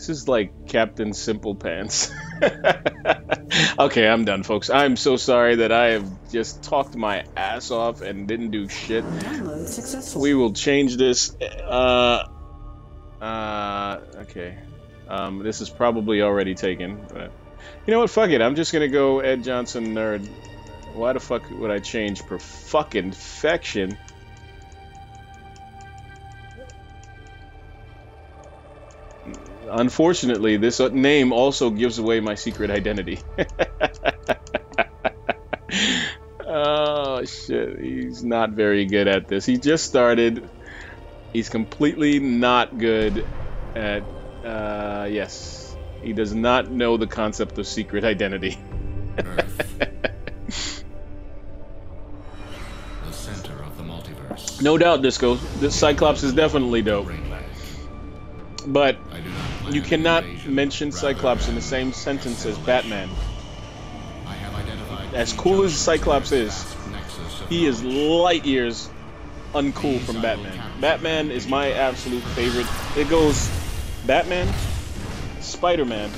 This is like Captain Simple Pants. okay, I'm done, folks. I'm so sorry that I have just talked my ass off and didn't do shit. Download successful. We will change this. Uh, uh, okay. Um, this is probably already taken, but you know what? Fuck it. I'm just gonna go Ed Johnson nerd. Why the fuck would I change per fucking fection? Unfortunately, this uh, name also gives away my secret identity. oh shit, he's not very good at this. He just started. He's completely not good at. Uh, yes, he does not know the concept of secret identity. The center of the multiverse. no doubt, Disco. This Cyclops is definitely dope. But I do not plan you cannot mention Cyclops in the same sentence as. Batman. I have identified As cool as Cyclops is, this vast nexus of He is light years uncool from Batman. Batman is my absolute favorite. It goes Batman, Spider-Man,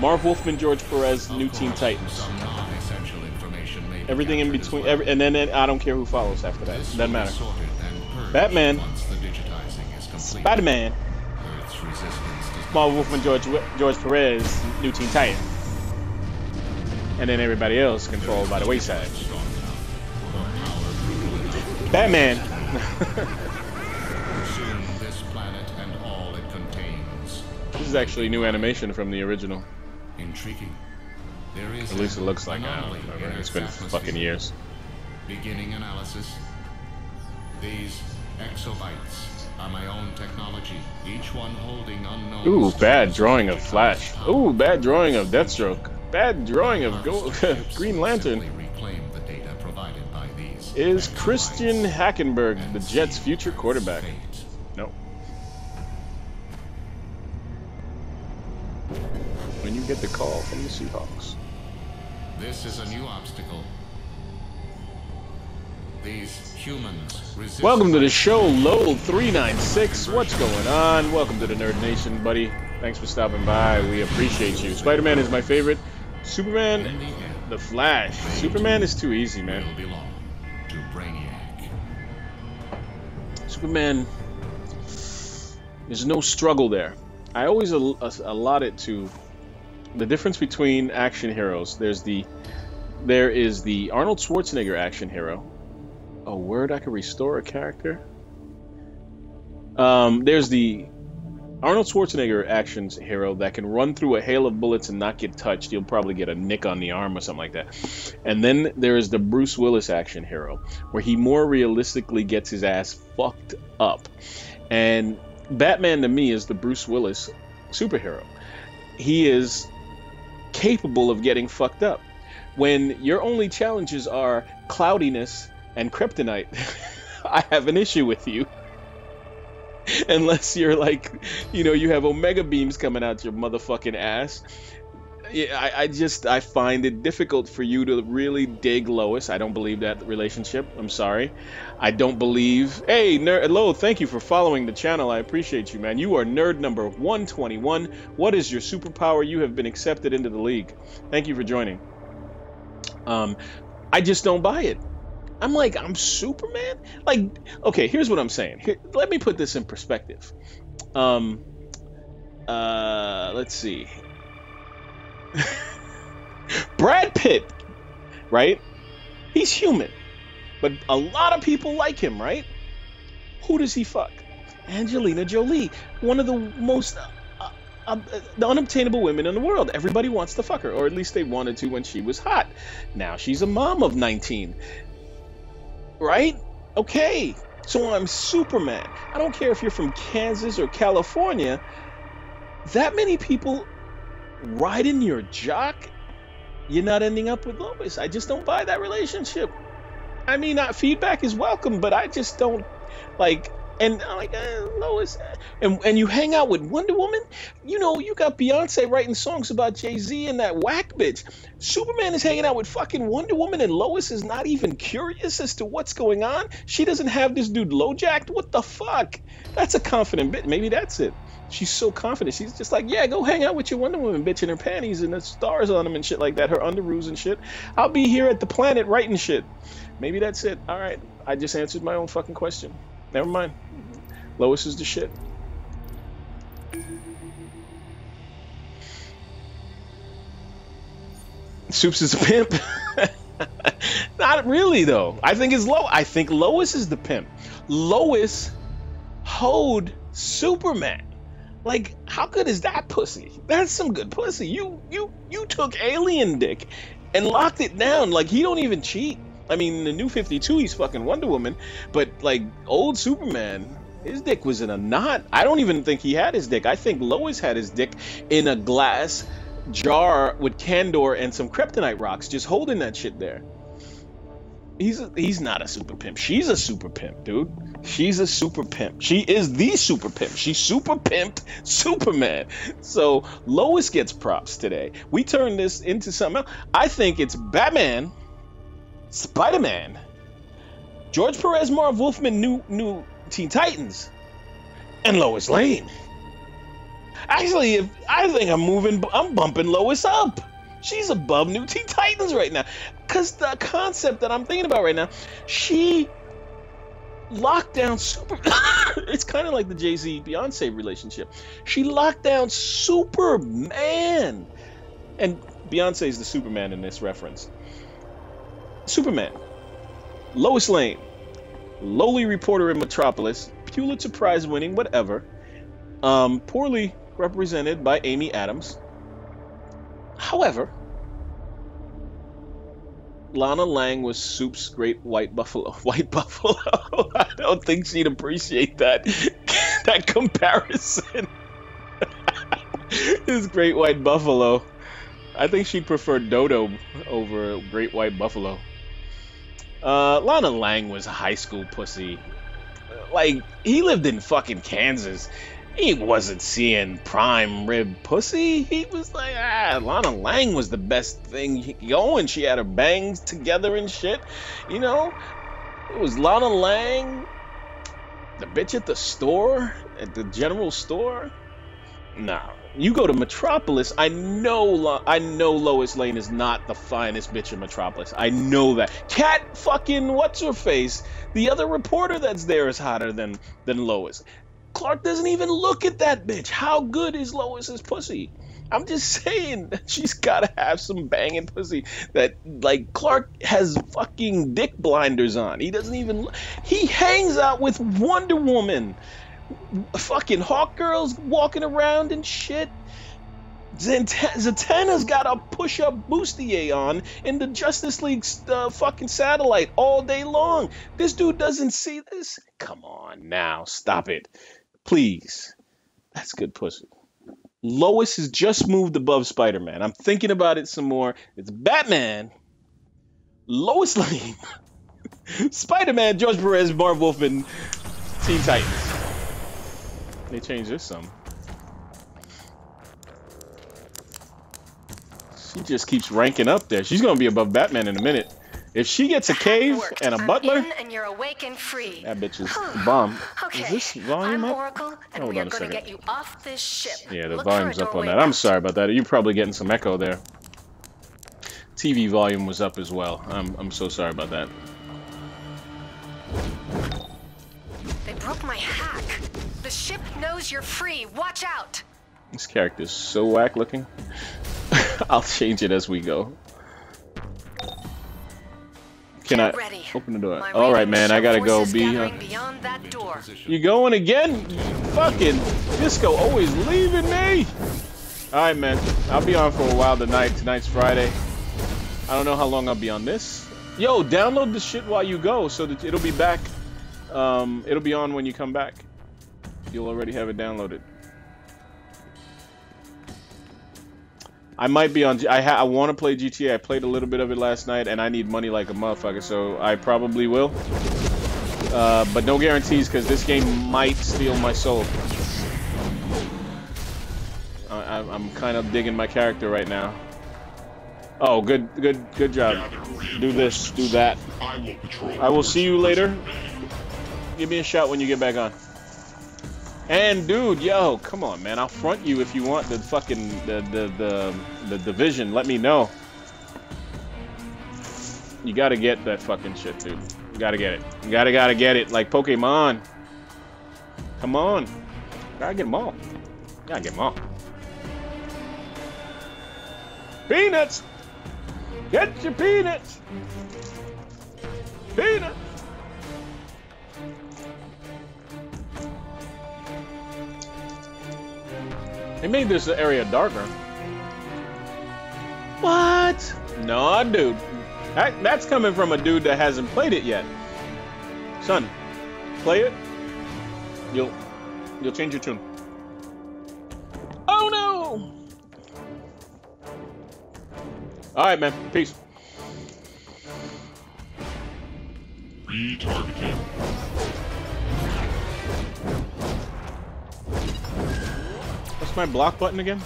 Marv Wolfman, George Perez, New Teen Titans. some non-essential information may be Everything in between, every, and then I don't care who follows after that. Doesn't matter. sorted and purged Batman. Spider-Man, Earth's resistance does Marv Wolfman, George George Perez, New Teen Titans, and then everybody else controlled by the wayside. not strong enough. The power Batman. this planet and all it contains. this is actually new animation from the original. Intriguing. There is At least it looks like I anomaly don't in know. It's been fucking years. Beginning analysis. These exobytes are my own technology, each one holding unknown. Ooh, bad drawing of Flash. Ooh, bad drawing of Deathstroke. Bad drawing of Go- Green Lantern. simply reclaim the data provided by these Is Christian Hackenberg the Jets' future quarterback? No. When you get the call from the Seahawks. This is a new obstacle. These humans resist. Welcome to the show, Lowell 396. What's going on? Welcome to the Nerd Nation, buddy. Thanks for stopping by. We appreciate you. Spider Man is my favorite. Superman, the The Flash. Superman is too easy, man. will belong to Brainiac. Superman, there's no struggle there. I always al- allot it to the difference between action heroes. There's the, there is the Arnold Schwarzenegger action hero. A word I can restore a character. Um, there's the Arnold Schwarzenegger action hero that can run through a hail of bullets and not get touched. You'll probably get a nick on the arm or something like that. And then there is the Bruce Willis action hero, where he more realistically gets his ass fucked up. And Batman to me is the Bruce Willis superhero. He is capable of getting fucked up. When your only challenges are cloudiness and kryptonite, I have an issue with you. Unless you're like, you know, you have omega beams coming out your motherfucking ass. Yeah, I, I just I find it difficult for you to really dig Lois. I don't believe that relationship. I'm sorry. I don't believe. Hey, nerd, hello. Thank you for following the channel. I appreciate you, man. You are nerd number 121. What is your superpower? You have been accepted into the league. Thank you for joining. Um, I just don't buy it. I'm like, I'm Superman. Like, okay, here's what I'm saying. Here, let me put this in perspective. Um, uh, let's see. Brad Pitt, right? He's human, but a lot of people like him, right? Who does he fuck? Angelina Jolie, one of the most uh, uh, the unobtainable women in the world. Everybody wants to fuck her, or at least they wanted to when she was hot. Now she's a mom of 19, right? Okay, so I'm Superman. I don't care if you're from Kansas or California. That many people riding your jock, you're not ending up with Lois. I just don't buy that relationship. I mean, feedback is welcome, but I just don't like. And I'm like, eh, Lois, eh. and and you hang out with Wonder Woman. You know, you got Beyonce writing songs about Jay Z and that whack bitch. Superman is hanging out with fucking Wonder Woman, and Lois is not even curious as to what's going on. She doesn't have this dude low jacked. What the fuck? That's a confident bit. Maybe that's it. She's so confident. She's just like, yeah, go hang out with your Wonder Woman bitch in her panties and the stars on them and shit like that, her underoos and shit. I'll be here at the planet writing shit. Maybe that's it. All right. I just answered my own fucking question. Never mind. Lois is the shit. Soups is a pimp. Not really though. I think it's low. I think Lois is the pimp. Lois hoed Superman. Like, how good is that pussy? That's some good pussy. You you you took alien dick and locked it down. Like he don't even cheat. I mean, the new 52, he's fucking Wonder Woman, but like old Superman, his dick was in a knot. I don't even think he had his dick. I think Lois had his dick in a glass jar with Kandor and some kryptonite rocks, just holding that shit there. He's a, he's not a super pimp. She's a super pimp, dude. She's a super pimp. She is the super pimp. She's super pimped Superman. So Lois gets props today. We turn this into something else. I think it's Batman Spider Man, George Perez, Marv Wolfman, new new Teen Titans, and Lois Lane. Actually, if I think I'm moving, I'm bumping Lois up. She's above New Teen Titans right now. Cause the concept that I'm thinking about right now, she locked down super. it's kind of like the Jay Z Beyonce relationship. She locked down Superman, and Beyonce is the Superman in this reference. Superman, Lois Lane, lowly reporter in Metropolis, Pulitzer Prize winning, whatever, um, poorly represented by Amy Adams. However, Lana Lang was Soup's great white buffalo. White buffalo. I don't think she'd appreciate that that comparison. His great white buffalo. I think she'd prefer Dodo over Great White Buffalo. Uh, Lana Lang was a high school pussy. Like, he lived in fucking Kansas. He wasn't seeing prime rib pussy. He was like, ah, Lana Lang was the best thing going. She had her bangs together and shit. You know, it was Lana Lang, the bitch at the store, at the general store. Nah, you go to Metropolis, I know I know Lois Lane is not the finest bitch in Metropolis. I know that. Cat fucking what's her face? The other reporter that's there is hotter than than Lois. Clark doesn't even look at that bitch. How good is Lois's pussy? I'm just saying she's gotta have some banging pussy that like Clark has fucking dick blinders on. He doesn't even he hangs out with Wonder Woman fucking Hawk Girls walking around and shit. Zatanna's got a push-up bustier on in the Justice League uh, fucking satellite all day long. This dude doesn't see this. Come on now, stop it, please. That's good pussy. Lois has just moved above Spider-Man. I'm thinking about it some more. It's Batman, Lois Lane, Spider-Man, George Perez, Marv Wolfman, Teen Titans. They changed this some. She just keeps ranking up there. She's gonna be above Batman in a minute. If she gets a cave and a I'm butler, and you're awake and free. that bitch is bomb. Okay. Is this volume I'm up? Oracle, and Hold on a second. get you off this ship. Yeah, the Look volume's up on that. I'm sorry about that. You're probably getting some echo there. TV volume was up as well. I'm, I'm so sorry about that. They broke my hack. The ship knows you're free. Watch out. This character's so whack looking. I'll change it as we go. Can Get I ready. open the door? My All right, man. I gotta go. Be. Uh, beyond that door. you going again? Fucking Disco always leaving me. All right, man. I'll be on for a while tonight. Tonight's Friday. I don't know how long I'll be on this. Yo, download the shit while you go, so that it'll be back. Um, it'll be on when you come back. You'll already have it downloaded. I might be on. I I want to play GTA. I played a little bit of it last night, and I need money like a motherfucker, so I probably will. Uh, but no guarantees because this game might steal my soul. I, I'm kind of digging my character right now. Oh, good, good, good job. Do this, do that. I will see you later. Give me a shout when you get back on. And dude, yo, come on, man. I'll front you if you want the fucking the the the, the division. Let me know. You gotta get that fucking shit, dude. You gotta get it. You gotta gotta get it. Like Pokemon. Come on. Gotta get them all. Gotta get them all. Peanuts! Get your peanuts! Peanuts! They made this area darker. What? No, dude. That, that's coming from a dude that hasn't played it yet. Son, play it. You'll you'll change your tune. Oh no! All right, man. Peace. Retargeting. What's my block button again?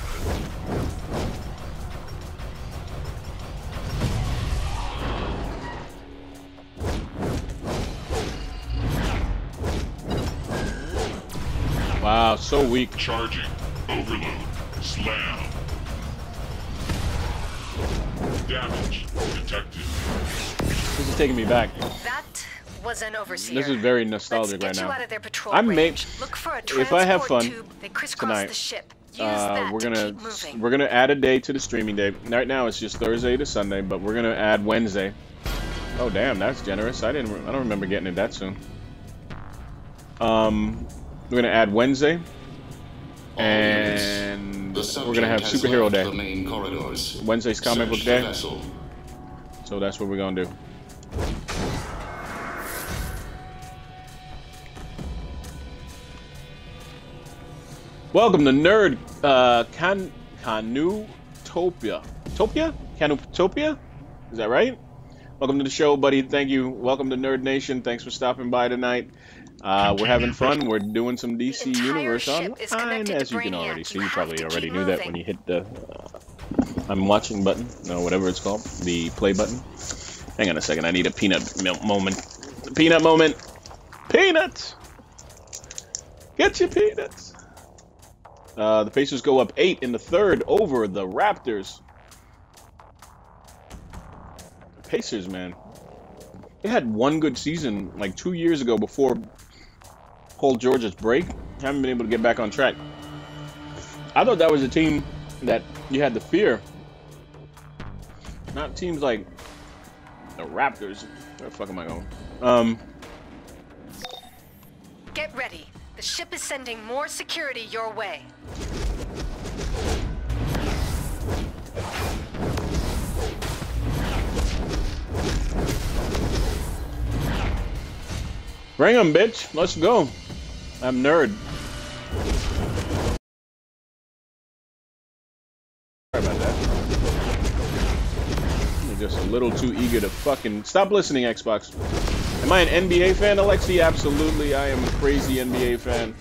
Wow, so weak. Charging. Overload. Slam. Damage detected. This is taking me back. That was an overseer. This is very Let's nostalgic get right you now. Out of their patrol I'm ma- range. Look for a if I have fun tube. Tonight, the ship. Use Uh, we're gonna keep moving. we're gonna add a day to the streaming day. Right now it's just Thursday to Sunday, but we're gonna add Wednesday. Oh damn, that's generous. I didn't. I don't remember getting it that soon. Um, we're gonna add Wednesday, and we're gonna have superhero day. The main corridors. Wednesday's comic book day, so that's what we're gonna do. Welcome to Nerd uh, Can Canutopia. Topia? Canutopia? Is that right? Welcome to the show, buddy. Thank you. Welcome to Nerd Nation. Thanks for stopping by tonight. Uh, we're having fun. We're doing some DC Universe online, as you can already see. You probably already knew that when you hit the uh, I'm watching button, no, whatever it's called, the play button. Hang on a second. I need a peanut milk moment. Peanut moment. Peanuts. Get your peanuts. Uh, the Pacers go up eight in the third over the Raptors. Pacers, man. They had one good season like two years ago before Paul George's break. Haven't been able to get back on track. I thought that was a team that you had to fear. Not teams like the Raptors. Where the fuck am I going? Um, Get ready. The ship is sending more security your way. Bring bring 'em, bitch. Let's go. I'm nerd. Sorry about that. You're just a little too eager to fucking stop listening, Xbox. Am I an NBA fan, Alexi? Absolutely, I am a crazy NBA fan.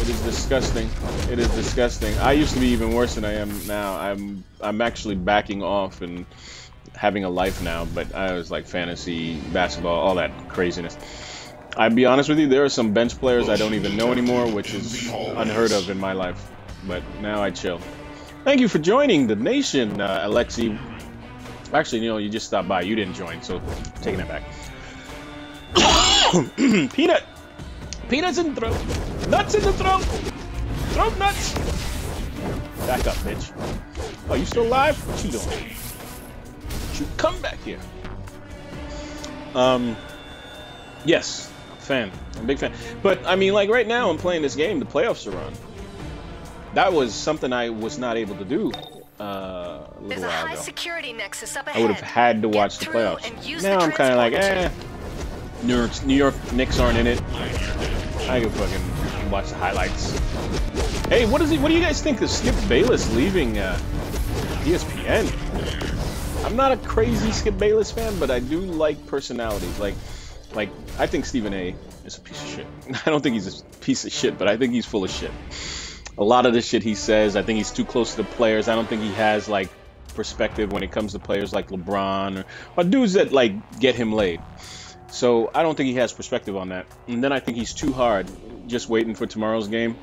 It is disgusting. It is disgusting. I used to be even worse than I am now. I'm I'm actually backing off and having a life now, but I was like fantasy, basketball, all that craziness. I'd be honest with you, there are some bench players I don't even know anymore, which is unheard of in my life. But now I chill. Thank you for joining the nation, uh, Alexi. Actually, you know, you just stopped by. You didn't join, so taking that back. Peanut! Peanuts in the throat! Nuts in the throat! Throat nuts! Back up, bitch. Oh, you still alive? What you doing? You come back here. Um, yes, fan. I'm a big fan. But I mean, like right now, I'm playing this game. The playoffs are on. That was something I was not able to do uh, a There's little a while high ago. security nexus up ahead. I would have had to Get watch the through and playoffs. Now the I'm kind of like, eh. New York, New York Knicks aren't in it. I can fucking watch the highlights. Hey, what is it? What do you guys think of Skip Bayless leaving uh, ESPN? I'm not a crazy Skip Bayless fan, but I do like personalities. Like, like I think Stephen A. is a piece of shit. I don't think he's a piece of shit, but I think he's full of shit. A lot of the shit he says, I think he's too close to the players. I don't think he has like perspective when it comes to players like LeBron or, or dudes that like get him laid. So I don't think he has perspective on that. And then I think he's too hard, just waiting for tomorrow's game.